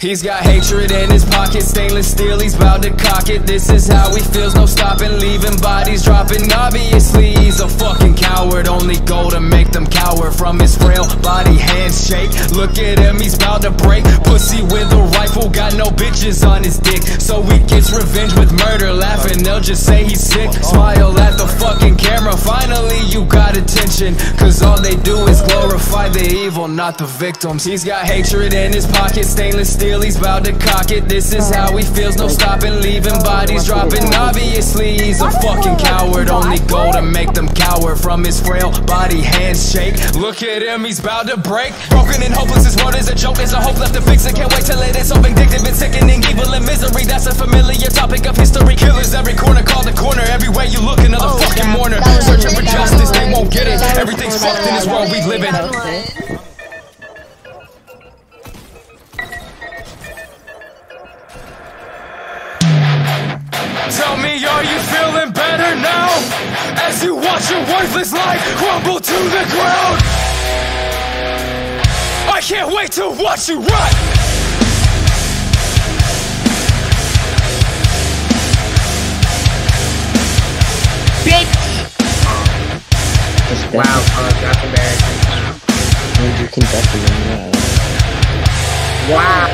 He's got hatred in his pocket, stainless steel, he's bout to cock it. This is how he feels, no stopping, leaving bodies dropping. Obviously he's a fucking coward, only goal to make them cower From his frail body, hands shake, look at him, he's bout to break. Pussy with a rifle, got no bitches on his dick. So he gets revenge with murder, laughing, they'll just say he's sick. Smile you got attention Cause all they do is glorify the evil, not the victims. He's got hatred in his pocket, stainless steel he's about to cock it. This is how he feels, no stopping, leaving bodies dropping. Obviously he's a fucking coward. Only goal to make them cower From his frail body, hands shake Look at him, he's about to break. Broken and hopeless, his world is a joke There's a hope left to fix it, can't wait till it is so vindictive and sickening Evil and misery, that's a familiar topic of history. Killers every corner, call the corner. Everywhere you look, another fucked in this world we live in. Tell me, are you feeling better now? As you watch your worthless life crumble to the ground. I can't wait to watch you rot Wow, uh, that's embarrassing. Dude, you can definitely yeah. Wow.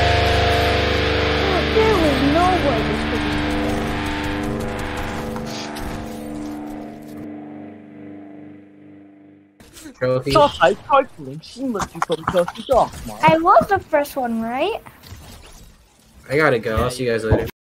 There was no way this could be. Trophy. She must be from I was the first one, right? I gotta go. I'll see you guys later.